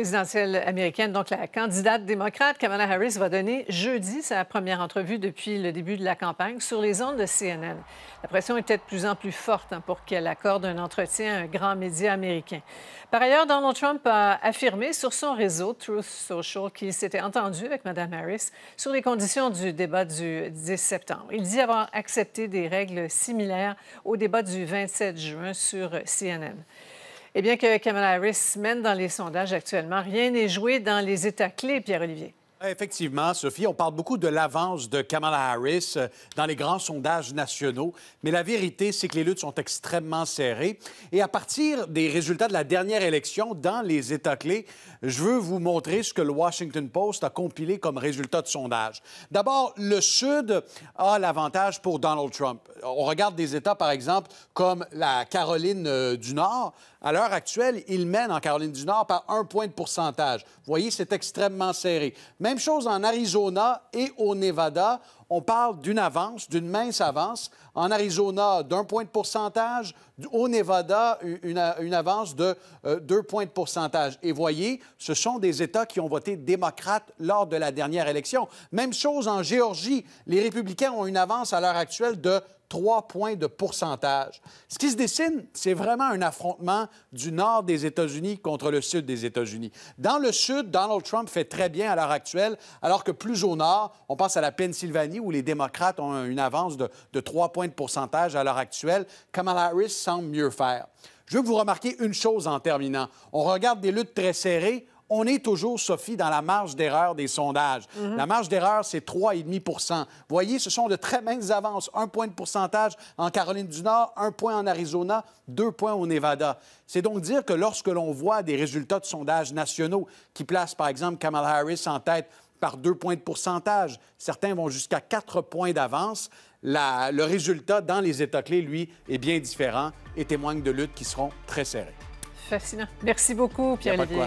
présidentielle américaine, donc la candidate démocrate Kamala Harris va donner jeudi sa première entrevue depuis le début de la campagne sur les ondes de CNN. La pression est peut-être de plus en plus forte hein, pour qu'elle accorde un entretien à un grand média américain. Par ailleurs, Donald Trump a affirmé sur son réseau Truth Social qu'il s'était entendu avec Mme Harris sur les conditions du débat du 10 septembre. Il dit avoir accepté des règles similaires au débat du 27 juin sur CNN. Eh bien que Kamala Harris mène dans les sondages actuellement, rien n'est joué dans les États clés, Pierre-Olivier. Effectivement, Sophie, on parle beaucoup de l'avance de Kamala Harris euh, dans les grands sondages nationaux, mais la vérité, c'est que les luttes sont extrêmement serrées. Et à partir des résultats de la dernière élection dans les États clés, je veux vous montrer ce que le Washington Post a compilé comme résultat de sondage. D'abord, le Sud a l'avantage pour Donald Trump. On regarde des États, par exemple, comme la Caroline euh, du Nord. À l'heure actuelle, il mène en Caroline du Nord par un point de pourcentage. Vous voyez, c'est extrêmement serré. Chose en Arizona et au Nevada. On parle d'une avance, d'une mince avance. En Arizona, d'un point de pourcentage. Au Nevada, une, avance de euh, deux points de pourcentage. Et voyez, ce sont des États qui ont voté démocrate lors de la dernière élection. Même chose en Géorgie. Les républicains ont une avance à l'heure actuelle de trois points de pourcentage. Ce qui se dessine, c'est vraiment un affrontement du nord des États-Unis contre le sud des États-Unis. Dans le sud, Donald Trump fait très bien à l'heure actuelle, alors que plus au nord, on pense à la Pennsylvanie où les démocrates ont une avance de, trois points de pourcentage à l'heure actuelle. Kamala Harris semble mieux faire. Je veux vous remarquiez une chose en terminant. On regarde des luttes très serrées on est toujours, Sophie, dans la marge d'erreur des sondages. Mhm. La marge d'erreur, c'est 3,5 Vous voyez, ce sont de très minces avances. Un point de pourcentage en Caroline du Nord, un point en Arizona, deux points au Nevada. C'est donc dire que lorsque l'on voit des résultats de sondages nationaux qui placent, par exemple, Kamala Harris en tête par deux points de pourcentage, certains vont jusqu'à quatre points d'avance, le résultat dans les États clés, lui, est bien différent et témoigne de luttes qui seront très serrées. Fascinant. Merci beaucoup, Pierre-Olivier.